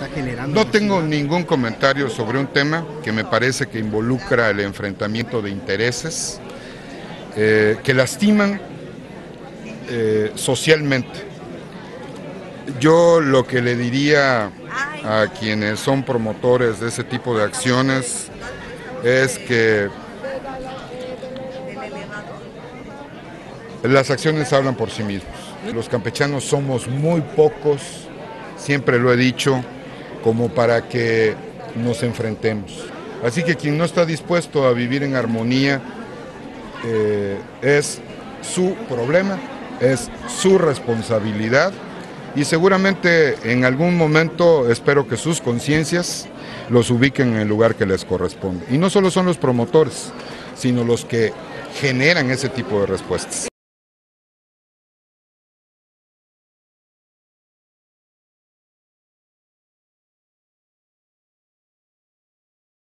está generando. No tengo ningún comentario sobre un tema que me parece que involucra el enfrentamiento de intereses eh, que lastiman eh, socialmente. Yo lo que le diría a quienes son promotores de ese tipo de acciones es que las acciones hablan por sí mismos. Los campechanos somos muy pocos, siempre lo he dicho, como para que nos enfrentemos. Así que quien no está dispuesto a vivir en armonía eh, es su problema, es su responsabilidad y seguramente en algún momento espero que sus conciencias los ubiquen en el lugar que les corresponde. Y no solo son los promotores, sino los que generan ese tipo de respuestas.